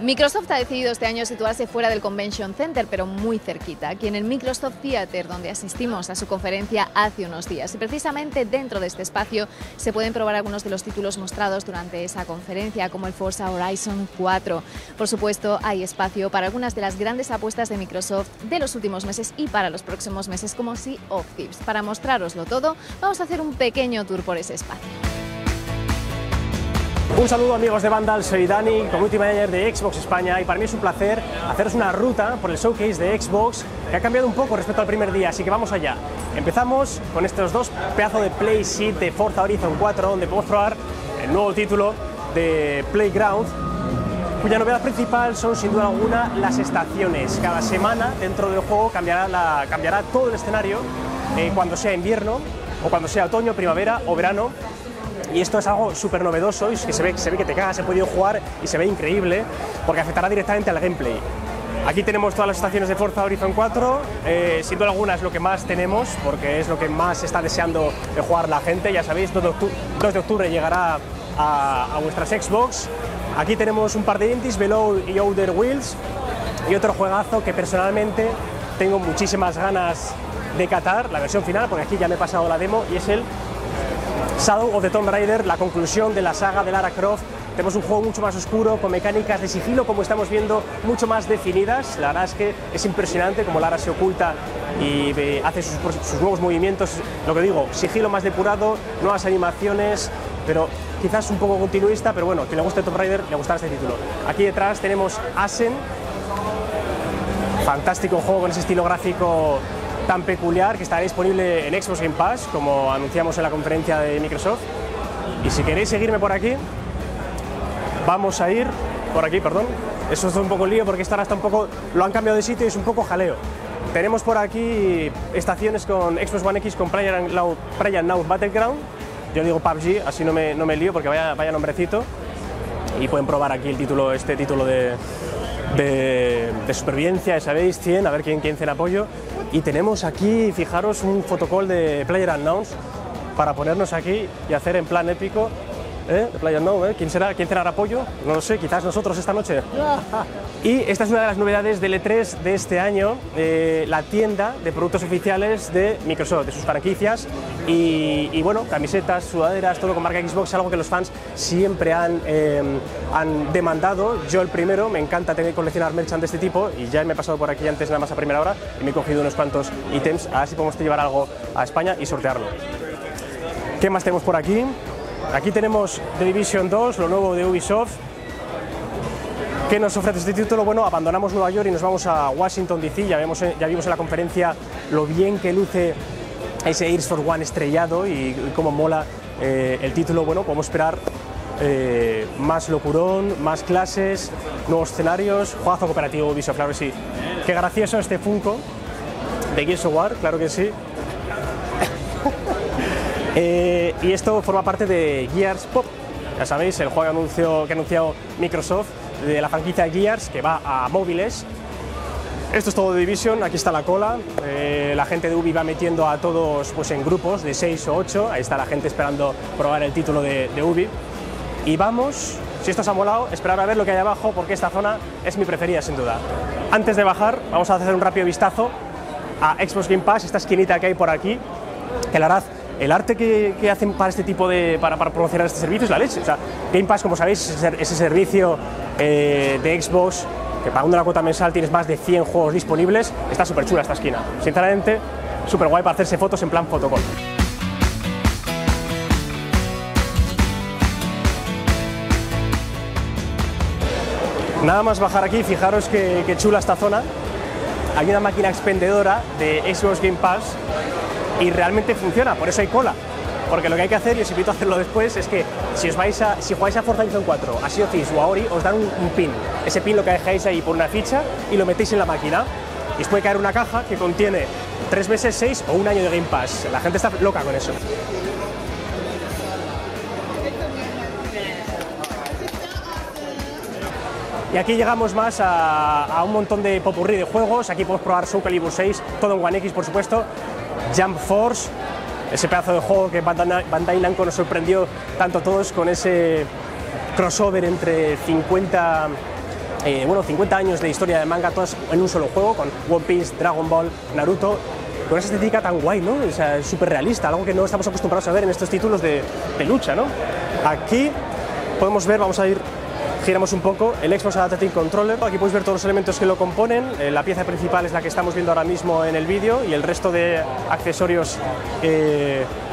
Microsoft ha decidido este año situarse fuera del Convention Center, pero muy cerquita, aquí en el Microsoft Theater, donde asistimos a su conferencia hace unos días. Y precisamente dentro de este espacio se pueden probar algunos de los títulos mostrados durante esa conferencia, como el Forza Horizon 4. Por supuesto, hay espacio para algunas de las grandes apuestas de Microsoft de los últimos meses y para los próximos meses, como Sea of Thieves. Para mostraroslo todo, vamos a hacer un pequeño tour por ese espacio. Un saludo amigos de Vandal, soy Dani, Community Manager de Xbox España y para mí es un placer haceros una ruta por el showcase de Xbox que ha cambiado un poco respecto al primer día, así que vamos allá. Empezamos con estos dos pedazos de Play de Forza Horizon 4 donde podemos probar el nuevo título de Playground cuya novedad principal son sin duda alguna las estaciones. Cada semana dentro del juego cambiará todo el escenario eh, cuando sea invierno o cuando sea otoño, primavera o verano y esto es algo súper novedoso y se ve, que te cagas, he podido jugar y se ve increíble porque afectará directamente al gameplay. Aquí tenemos todas las estaciones de Forza Horizon 4, eh, sin duda alguna es lo que más tenemos porque es lo que más está deseando de jugar la gente, ya sabéis, 2 de octubre, 2 de octubre llegará a, a, vuestras Xbox. Aquí tenemos un par de indies, Below y Outer Wheels y otro juegazo que personalmente tengo muchísimas ganas de catar, la versión final, porque aquí ya me he pasado la demo y es el Shadow of the Tomb Raider, la conclusión de la saga de Lara Croft. Tenemos un juego mucho más oscuro, con mecánicas de sigilo, como estamos viendo, mucho más definidas. La verdad es que es impresionante como Lara se oculta y eh, hace sus, nuevos movimientos. Lo que digo, sigilo más depurado, nuevas animaciones, pero quizás un poco continuista, pero bueno, quien le guste Tomb Raider le gustará este título. Aquí detrás tenemos Asen, fantástico juego con ese estilo gráfico tan peculiar que estará disponible en Xbox Game Pass, como anunciamos en la conferencia de Microsoft. Y si queréis seguirme por aquí, vamos a ir por aquí, perdón. Eso es un poco lío porque esta está un poco, lo han cambiado de sitio y es un poco jaleo. Tenemos por aquí estaciones con Xbox One X con Player Now, Player Now Battleground. Yo digo PUBG, así no me, no me lío porque vaya, vaya nombrecito. Y pueden probar aquí el título, este título de, de, de supervivencia, sabéis, 100, a ver quién, quién cena apoyo. Y tenemos aquí, fijaros, un fotocall de Player Unknowns para ponernos aquí y hacer en plan épico. ¿Eh? De Player ¿eh? ¿Quién será? ¿Quién cenará apoyo? No lo sé, quizás nosotros esta noche. y esta es una de las novedades del E3 de este año, eh, la tienda de productos oficiales de Microsoft, de sus franquicias. Y, y, bueno, camisetas, sudaderas, todo con marca Xbox, algo que los fans siempre han, eh, han demandado. Yo el primero, me encanta tener coleccionar merchant de este tipo y ya me he pasado por aquí antes nada más a primera hora y me he cogido unos cuantos ítems, a ver si podemos llevar algo a España y sortearlo. ¿Qué más tenemos por aquí? Aquí tenemos The Division 2, lo nuevo de Ubisoft. ¿Qué nos ofrece este título? Bueno, abandonamos Nueva York y nos vamos a Washington DC. Ya, vemos, ya vimos en la conferencia lo bien que luce ese Airs for One estrellado y, y cómo mola eh, el título. Bueno, podemos esperar eh, más locurón, más clases, nuevos escenarios, juegazo cooperativo Ubisoft, claro que sí. Qué gracioso este Funko de Gears of War, claro que sí. Eh, y esto forma parte de Gears Pop, ya sabéis, el juego que, ha anunciado Microsoft de la franquicia Gears que va a móviles. Esto es todo de Division, aquí está la cola, eh, la gente de Ubi va metiendo a todos pues, en grupos de 6 o 8, ahí está la gente esperando probar el título de, de Ubi. Y vamos, si esto os ha molado, esperar a ver lo que hay abajo porque esta zona es mi preferida sin duda. Antes de bajar, vamos a hacer un rápido vistazo a Xbox Game Pass, esta esquinita que hay por aquí, que la verdad el arte que, hacen para este tipo de. Para, para, promocionar este servicio es la leche. Game Pass, como sabéis, es ese servicio eh, de Xbox que pagando la cuota mensual tienes más de 100 juegos disponibles. Está súper chula esta esquina. Sinceramente, súper guay para hacerse fotos en plan fotocall. Nada más bajar aquí, fijaros que, que chula esta zona. Hay una máquina expendedora de Xbox Game Pass y realmente funciona, por eso hay cola. Porque lo que hay que hacer, y os invito a hacerlo después, es que si os vais a, si jugáis a Forza Horizon 4, a Sea of o a Ori, os dan un, un, pin. Ese pin lo que dejáis ahí por una ficha y lo metéis en la máquina. Y os puede caer una caja que contiene tres meses, seis o un año de Game Pass. La gente está loca con eso. Y aquí llegamos más a, a, un montón de popurrí de juegos. Aquí podemos probar Soul Calibur 6, todo en One X, por supuesto. Jump Force, ese pedazo de juego que Bandai Namco nos sorprendió tanto a todos con ese crossover entre 50 eh, bueno, 50 años de historia de manga, todos en un solo juego, con One Piece, Dragon Ball, Naruto, con esa estética tan guay, ¿no? O sea, súper realista, algo que no estamos acostumbrados a ver en estos títulos de, de lucha, ¿no? Aquí podemos ver, vamos a ir giramos un poco el Xbox Adaptive Controller. Aquí podéis ver todos los elementos que lo componen. Eh, la pieza principal es la que estamos viendo ahora mismo en el vídeo y el resto de accesorios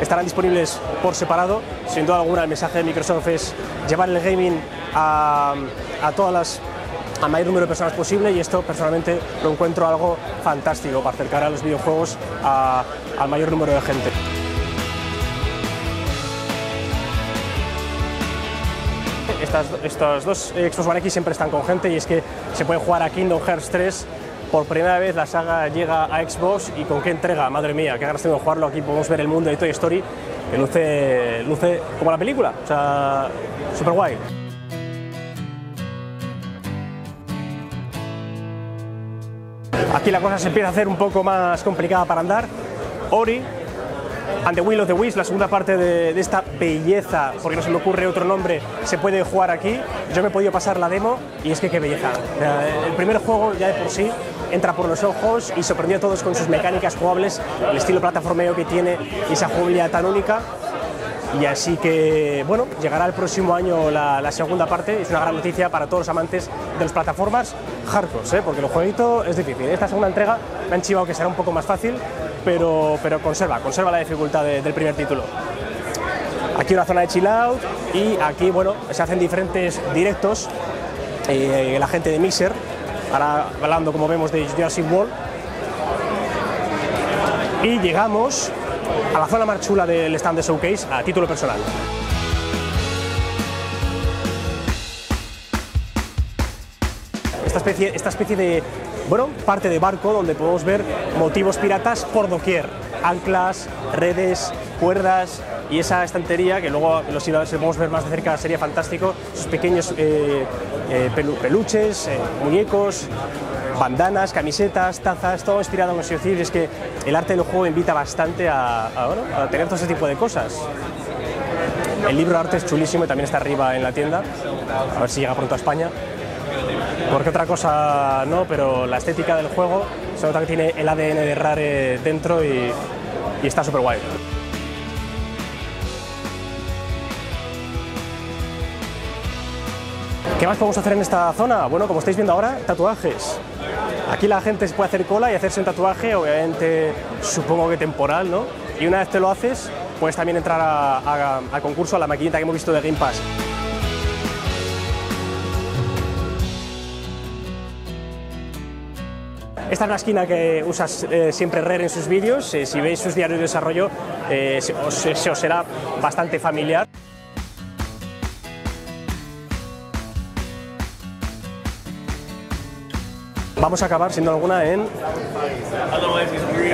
estarán disponibles por separado. Sin duda alguna, el mensaje de Microsoft es llevar el gaming a, a todas las al mayor número de personas posible y esto personalmente lo encuentro algo fantástico para acercar a los videojuegos al mayor número de gente. Estas, dos Xbox One X siempre están con gente y es que se puede jugar a Kingdom Hearts 3 por primera vez la saga llega a Xbox y con qué entrega, madre mía, qué ganas tengo de jugarlo. Aquí podemos ver el mundo de Toy Story que luce, luce como la película, o sea, súper guay. Aquí la cosa se empieza a hacer un poco más complicada para andar. Ori and the Will of the Wisps, la segunda parte de, de, esta belleza, porque no se me ocurre otro nombre, se puede jugar aquí. Yo me he podido pasar la demo y es que qué belleza. El primer juego ya de por sí entra por los ojos y sorprendió a todos con sus mecánicas jugables, el estilo plataformeo que tiene y esa jugabilidad tan única. Y así que, bueno, llegará el próximo año la, la, segunda parte. Es una gran noticia para todos los amantes de las plataformas hardcore, ¿eh? porque el jueguito es difícil. Esta segunda entrega me han chivado que será un poco más fácil, pero, pero conserva, conserva la dificultad de, del primer título. Aquí una zona de chill out y aquí, bueno, se hacen diferentes directos. Eh, la gente de Mixer, ahora hablando, como vemos, de Jurassic World. Y llegamos a la zona más chula del stand de Showcase a título personal. Esta especie, esta especie de, bueno, parte de barco donde podemos ver motivos piratas por doquier, anclas, redes, cuerdas y esa estantería que luego los si podemos ver más de cerca sería fantástico, esos pequeños eh, eh, peluches, eh, muñecos, bandanas, camisetas, tazas, todo inspirado en los Sea Es que el arte del juego invita bastante a, tener todo ese tipo de cosas. El libro de arte es chulísimo y también está arriba en la tienda. A ver si llega pronto a España. Porque otra cosa no, pero la estética del juego se nota que tiene el ADN de Rare dentro y, y está súper guay. ¿Qué más podemos hacer en esta zona? Bueno, como estáis viendo ahora, tatuajes. Aquí la gente se puede hacer cola y hacerse un tatuaje, obviamente supongo que temporal, ¿no? Y una vez te lo haces, puedes también entrar a, a, a concurso a la maquinita que hemos visto de Game Pass. Esta es una esquina que usa eh, siempre Rare en sus vídeos. Eh, si veis sus diarios de desarrollo, eh, se, os, se os será bastante familiar. vamos a acabar siendo alguna en,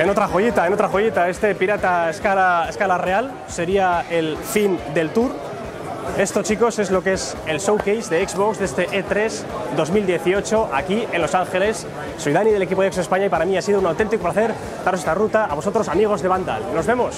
otra joyita, en otra joyita. Este pirata escala, escala real sería el fin del tour. Esto, chicos, es lo que es el showcase de Xbox de este E3 2018 aquí en Los Ángeles. Soy Dani del equipo de Xbox España y para mí ha sido un auténtico placer daros esta ruta a vosotros, amigos de Vandal. Nos vemos.